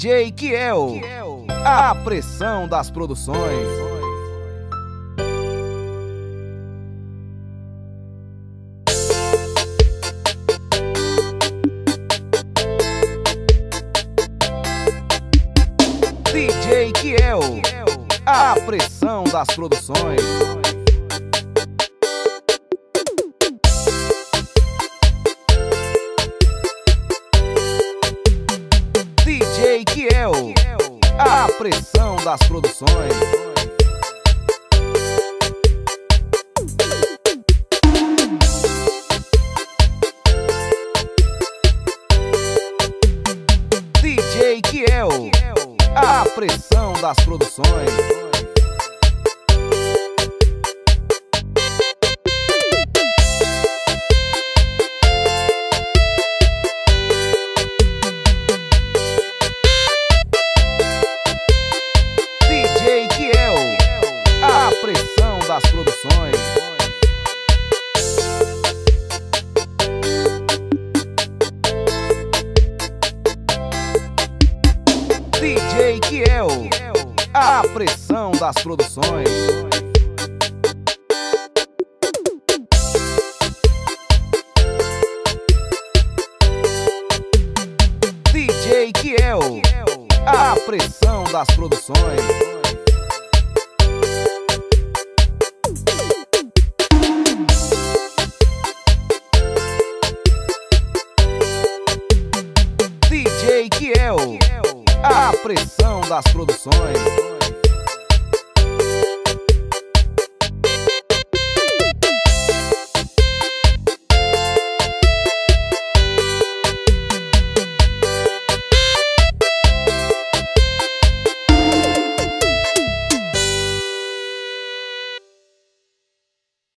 DJ Kiel, a pressão das produções. DJ Kiel, a pressão das produções. Kiel, a pressão das produções. DJ Kiel, a pressão das produções. Das produções. DJ Kiel, a pressão das produções. DJ Kiel, a pressão das produções. DJ Kiel, a pressão das produções.